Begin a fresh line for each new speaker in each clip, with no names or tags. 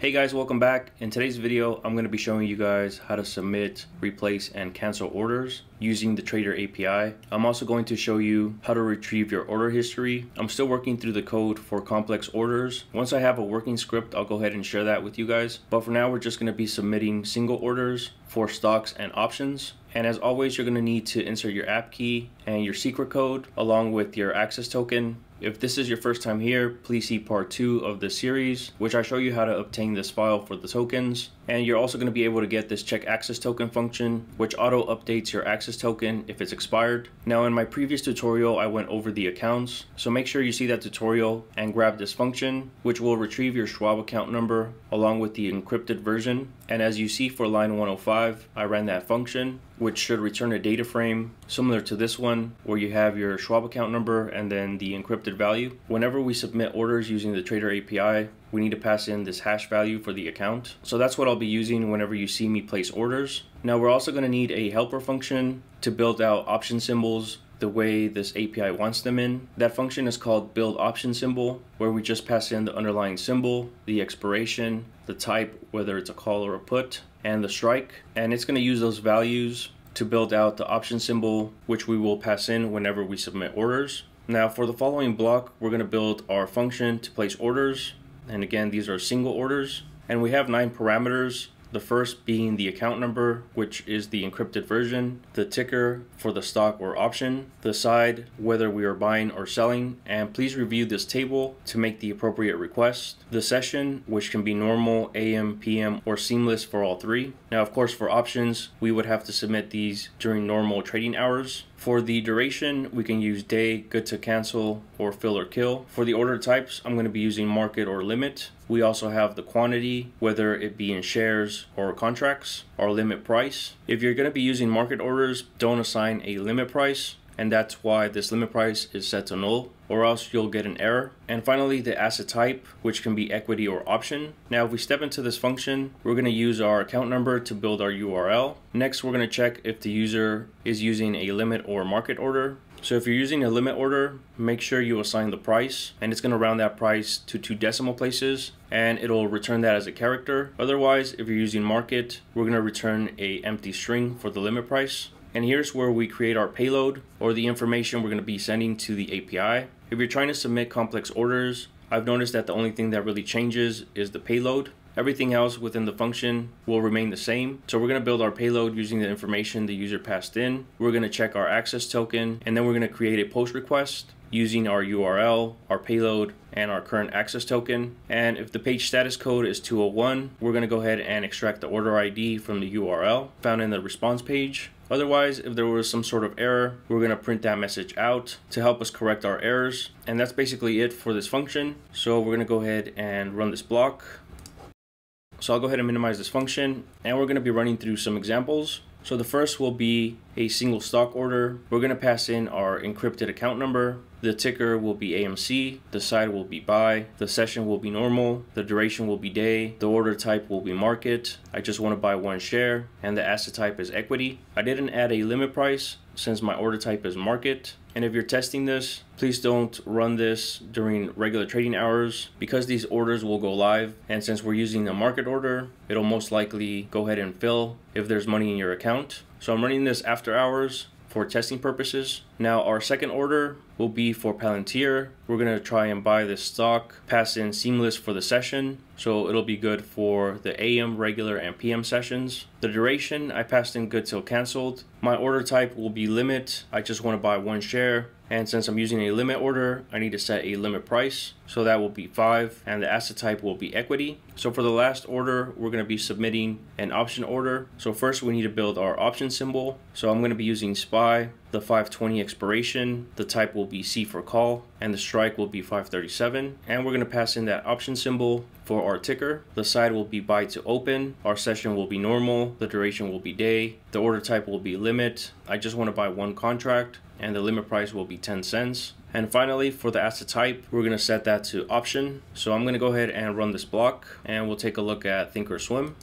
Hey guys, welcome back. In today's video, I'm going to be showing you guys how to submit, replace, and cancel orders using the Trader API. I'm also going to show you how to retrieve your order history. I'm still working through the code for complex orders. Once I have a working script, I'll go ahead and share that with you guys. But for now, we're just going to be submitting single orders for stocks and options. And as always, you're going to need to insert your app key and your secret code along with your access token if this is your first time here, please see part 2 of the series, which I show you how to obtain this file for the tokens. And you're also going to be able to get this check access token function, which auto updates your access token if it's expired. Now in my previous tutorial, I went over the accounts, so make sure you see that tutorial and grab this function, which will retrieve your Schwab account number along with the encrypted version. And as you see for line 105, I ran that function, which should return a data frame similar to this one, where you have your Schwab account number and then the encrypted value. Whenever we submit orders using the Trader API, we need to pass in this hash value for the account. So that's what I'll be using whenever you see me place orders. Now we're also going to need a helper function to build out option symbols the way this API wants them in. That function is called build option symbol, where we just pass in the underlying symbol, the expiration, the type, whether it's a call or a put, and the strike. And it's going to use those values to build out the option symbol, which we will pass in whenever we submit orders. Now for the following block, we're going to build our function to place orders. And again, these are single orders. And we have nine parameters the first being the account number, which is the encrypted version, the ticker for the stock or option, the side, whether we are buying or selling, and please review this table to make the appropriate request, the session, which can be normal, AM, PM, or seamless for all three. Now, of course, for options, we would have to submit these during normal trading hours. For the duration, we can use day, good to cancel, or fill or kill. For the order types, I'm going to be using market or limit. We also have the quantity, whether it be in shares or contracts, our limit price. If you're going to be using market orders, don't assign a limit price and that's why this limit price is set to null or else you'll get an error. And finally, the asset type, which can be equity or option. Now, if we step into this function, we're gonna use our account number to build our URL. Next, we're gonna check if the user is using a limit or market order. So if you're using a limit order, make sure you assign the price and it's gonna round that price to two decimal places and it'll return that as a character. Otherwise, if you're using market, we're gonna return a empty string for the limit price. And here's where we create our payload or the information we're going to be sending to the API. If you're trying to submit complex orders, I've noticed that the only thing that really changes is the payload. Everything else within the function will remain the same. So we're going to build our payload using the information the user passed in. We're going to check our access token and then we're going to create a post request using our URL, our payload, and our current access token. And if the page status code is 201, we're going to go ahead and extract the order ID from the URL found in the response page. Otherwise, if there was some sort of error, we're going to print that message out to help us correct our errors. And that's basically it for this function. So we're going to go ahead and run this block. So I'll go ahead and minimize this function and we're going to be running through some examples. So the first will be a single stock order. We're going to pass in our encrypted account number. The ticker will be AMC, the side will be buy, the session will be normal, the duration will be day, the order type will be market. I just want to buy one share, and the asset type is equity. I didn't add a limit price since my order type is market. And if you're testing this, please don't run this during regular trading hours because these orders will go live. And since we're using a market order, it'll most likely go ahead and fill if there's money in your account. So I'm running this after hours for testing purposes. Now our second order will be for Palantir. We're gonna try and buy this stock, pass in seamless for the session. So it'll be good for the AM, regular, and PM sessions. The duration, I passed in good till canceled. My order type will be limit. I just wanna buy one share. And since I'm using a limit order, I need to set a limit price. So that will be five and the asset type will be equity. So for the last order, we're gonna be submitting an option order. So first we need to build our option symbol. So I'm gonna be using SPY the 520 expiration, the type will be C for call, and the strike will be 537. And we're going to pass in that option symbol for our ticker. The side will be buy to open, our session will be normal, the duration will be day, the order type will be limit. I just want to buy one contract, and the limit price will be 10 cents. And finally, for the asset type, we're going to set that to option. So I'm going to go ahead and run this block, and we'll take a look at Thinkorswim.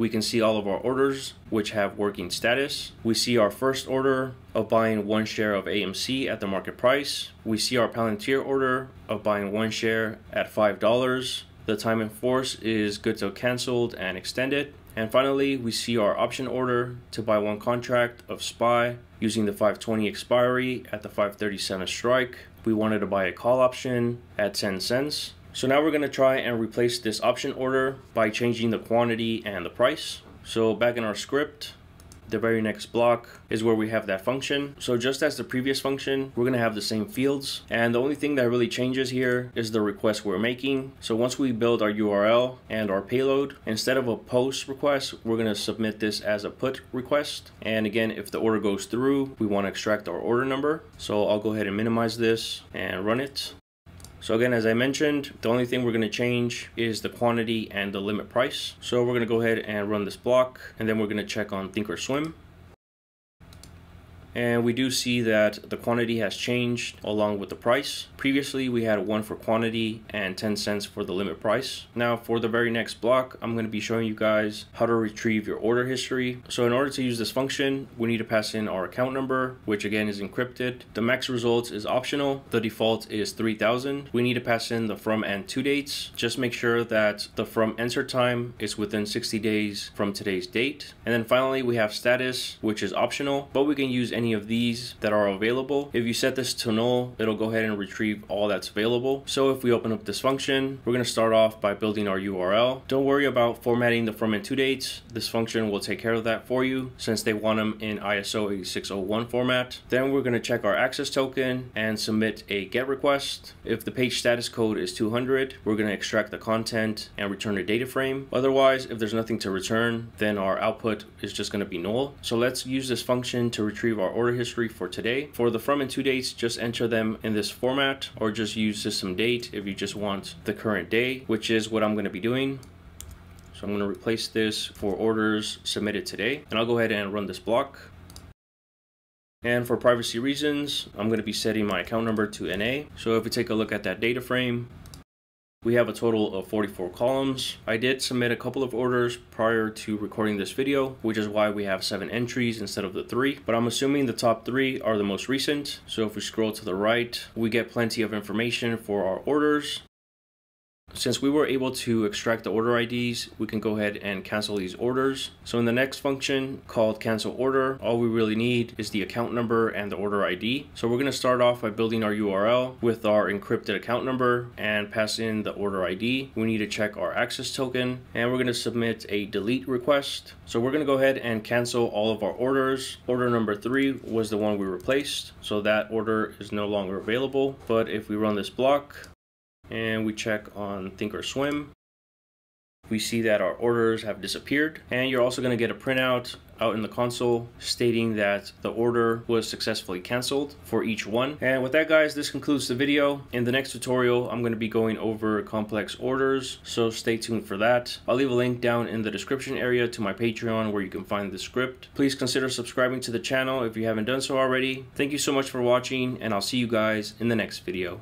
We can see all of our orders, which have working status. We see our first order of buying one share of AMC at the market price. We see our Palantir order of buying one share at $5. The time in force is good to canceled and extended. And finally, we see our option order to buy one contract of SPY using the 520 expiry at the 537 strike. We wanted to buy a call option at 10 cents. So now we're going to try and replace this option order by changing the quantity and the price. So back in our script, the very next block is where we have that function. So just as the previous function, we're gonna have the same fields. And the only thing that really changes here is the request we're making. So once we build our URL and our payload, instead of a post request, we're gonna submit this as a put request. And again, if the order goes through, we wanna extract our order number. So I'll go ahead and minimize this and run it. So again, as I mentioned, the only thing we're going to change is the quantity and the limit price. So we're going to go ahead and run this block and then we're going to check on Thinkorswim. And we do see that the quantity has changed along with the price. Previously, we had one for quantity and 10 cents for the limit price. Now for the very next block, I'm going to be showing you guys how to retrieve your order history. So in order to use this function, we need to pass in our account number, which again is encrypted. The max results is optional. The default is 3000. We need to pass in the from and to dates. Just make sure that the from enter time is within 60 days from today's date. And then finally, we have status, which is optional, but we can use any of these that are available. If you set this to null, it'll go ahead and retrieve all that's available. So if we open up this function, we're going to start off by building our URL. Don't worry about formatting the from and to dates. This function will take care of that for you since they want them in ISO 8601 format. Then we're going to check our access token and submit a GET request. If the page status code is 200, we're going to extract the content and return a data frame. Otherwise, if there's nothing to return, then our output is just going to be null. So let's use this function to retrieve our order history for today. For the from and to dates, just enter them in this format or just use system date if you just want the current day, which is what I'm going to be doing. So I'm going to replace this for orders submitted today. And I'll go ahead and run this block. And for privacy reasons, I'm going to be setting my account number to NA. So if we take a look at that data frame, we have a total of 44 columns. I did submit a couple of orders prior to recording this video, which is why we have seven entries instead of the three. But I'm assuming the top three are the most recent. So if we scroll to the right, we get plenty of information for our orders. Since we were able to extract the order IDs, we can go ahead and cancel these orders. So in the next function called cancel order, all we really need is the account number and the order ID. So we're gonna start off by building our URL with our encrypted account number and pass in the order ID. We need to check our access token and we're gonna submit a delete request. So we're gonna go ahead and cancel all of our orders. Order number three was the one we replaced. So that order is no longer available. But if we run this block, and we check on Thinkorswim, we see that our orders have disappeared and you're also going to get a printout out in the console stating that the order was successfully canceled for each one. And with that guys, this concludes the video. In the next tutorial, I'm going to be going over complex orders, so stay tuned for that. I'll leave a link down in the description area to my Patreon where you can find the script. Please consider subscribing to the channel if you haven't done so already. Thank you so much for watching and I'll see you guys in the next video.